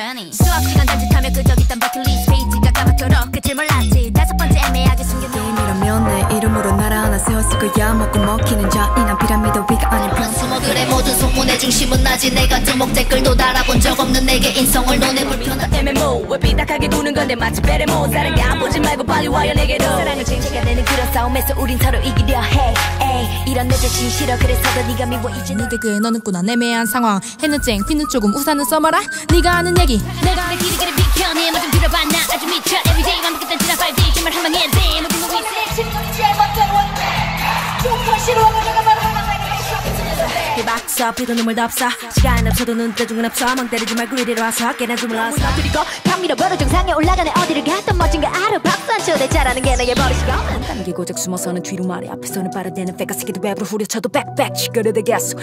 20 수업 시간 단짓하며 끄적있던 버킷리스트 페이지가 까맣도록 끝을 몰랐지. 다섯 번째 애매하게 숨겨둔 게임이라면 내 이름으로 나라 하나 세웠을 거야. 먹고 먹히는 잔인한 피라미드 위가 아닌 평 스모들의 모든 소문의 중심은 나지 내가 두목 댓글도 달아본 적 없는 내게 인성을 논해 불편한 MMO 왜 삐딱하게 구는 건데 마치 베레모. 사랑 까보지 말고 빨리 와요 내게로 사랑을 쟁취가 되는 그런 싸움에서 우린 서로 이기려 해. 에 이 이런 내 자신 싫어 그래서도 네가 미워 이제 너 니드그 너는 꾸나 애매한 상황. 해는 쨍 피는 조금 우산은 써봐라. 네가 아는 얘기. 내가 내 길이 길이 비켜? 네 말좀 들어봐. 나 아주 미쳐. Everyday 완벽했던 지난 5D 정말 한 방에 돼 모든 모든 이 박사 피도 눈물 덮어. 시간 없어도 눈대중은 없어. 멍 때리지 말고 이리로 와서 깨나 좀 올라서 그리고 감미로 걸어 정상에 올라가네. 어디를 갔던 멋진 거 알아 박 잘하는 게 너의 버릇이고 단계 고작 숨어서는 뒤로 말해. 앞에서는 빠르대는 페가 새끼도 랩으로 후려쳐도 백백 시끄러대겠어